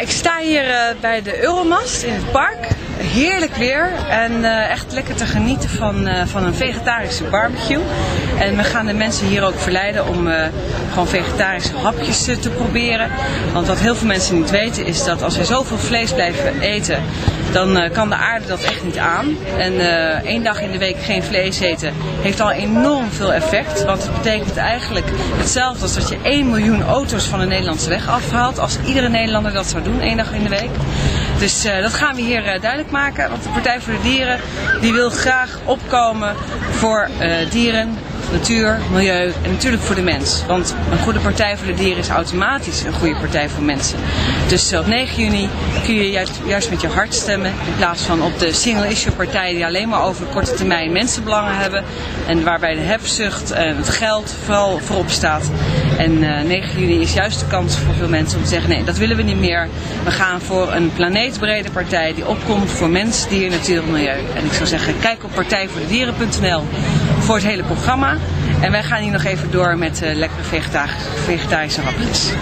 ik sta hier eh, bij de Euromast in het park. Heerlijk weer en eh, echt lekker te genieten van, eh, van een vegetarische barbecue. En we gaan de mensen hier ook verleiden om gewoon vegetarische hapjes te proberen. Want wat heel veel mensen niet weten is dat als we zoveel vlees blijven eten, dan kan de aarde dat echt niet aan. En één dag in de week geen vlees eten heeft al enorm veel effect. Want het betekent eigenlijk hetzelfde als dat je 1 miljoen auto's van de Nederlandse weg afhaalt. Als iedere Nederlander dat zou doen, één dag in de week. Dus uh, dat gaan we hier duidelijk maken. Want de Partij voor de Dieren die wil graag opkomen voor dieren, natuur, milieu en natuurlijk voor de mens. Want een goede partij voor de dieren is automatisch een goede partij voor mensen. Dus op 9 juni kun je juist, met je hart stemmen. In plaats van op de single issue partijen die alleen maar over korte termijn mensenbelangen hebben. En waarbij de hebzucht en het geld vooral voorop staat. En uh, 9 juni is juist de kans voor veel mensen om te zeggen nee, dat willen we niet meer. We gaan voor een planeetbrede partij die opkomt voor mens, dier, natuur en milieu. En ik zou zeggen, kijk op partijvoordedieren.nl voor het hele programma. En wij gaan hier nog even door met uh, lekkere vegetarische hapjes.